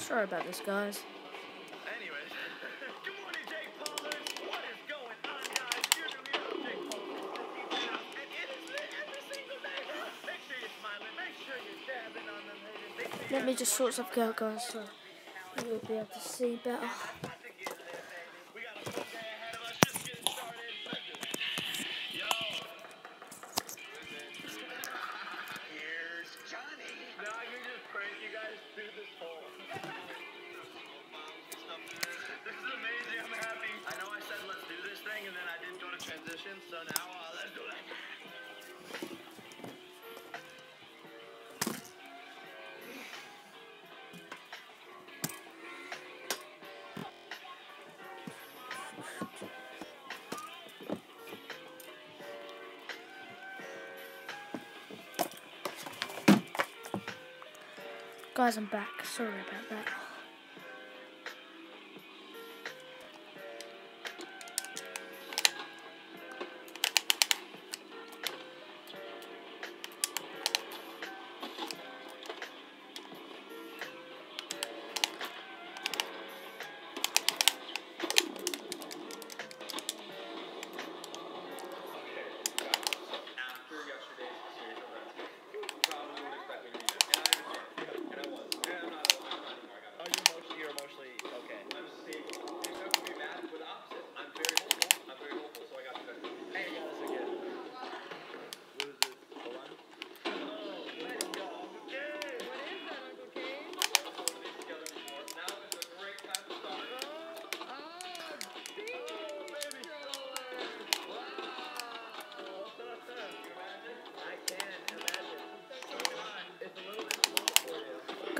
Sorry about this, guys. Anyways, good morning, Jake Paulers. What is going on, guys? You're new here, Jake Paulers. And it is lit every single day. Make sure you're smiling. Make sure you're dabbing on them sure Let me just sort something out, guys, so you'll be able to see better. you're about to get lit, baby. We got a full day ahead of us. Just getting started. Let's do it. Yo. Here's Johnny. Now I can just prank you guys through this hole. This is amazing. I'm happy. I know I said let's do this thing, and then I didn't go to transition, so now uh, let's do Guys, I'm back. Sorry about that.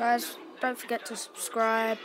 Guys, don't forget to subscribe.